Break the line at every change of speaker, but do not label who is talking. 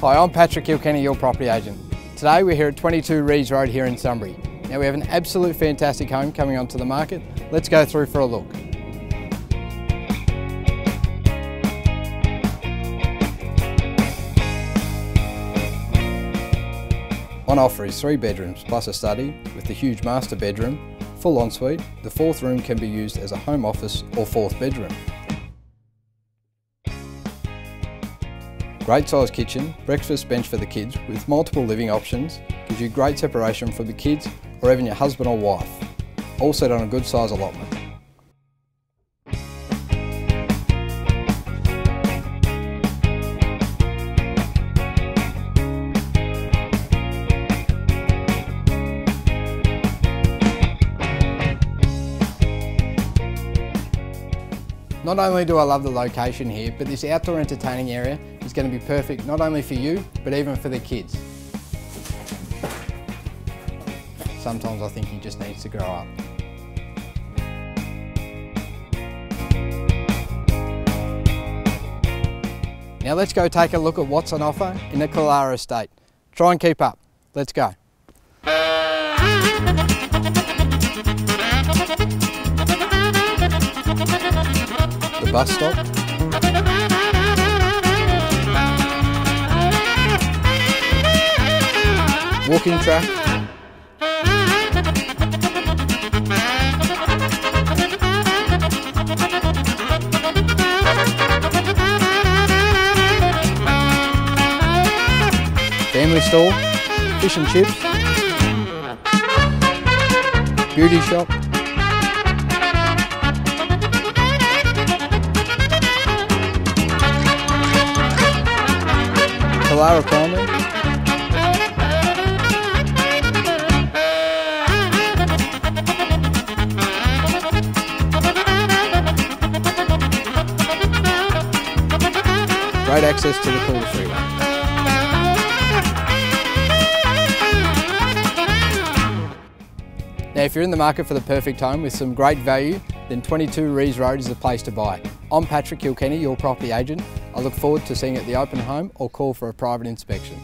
Hi, I'm Patrick Kilkenny, your property agent. Today we're here at 22 Rees Road here in Sunbury. Now we have an absolute fantastic home coming onto the market. Let's go through for a look. On offer is three bedrooms plus a study with the huge master bedroom, full ensuite. The fourth room can be used as a home office or fourth bedroom. Great sized kitchen, breakfast bench for the kids with multiple living options, gives you great separation from the kids or even your husband or wife. All set on a good size allotment. Not only do I love the location here, but this outdoor entertaining area is going to be perfect not only for you, but even for the kids. Sometimes I think he just needs to grow up. Now let's go take a look at what's on offer in the Killara estate. Try and keep up. Let's go. Bus stop. Walking track. Family store, fish and chips, beauty shop, Great access to the Cooley Freeway. Now if you're in the market for the perfect home with some great value, then 22 Rees Road is the place to buy. I'm Patrick Kilkenny, your property agent. I look forward to seeing you at the open home or call for a private inspection.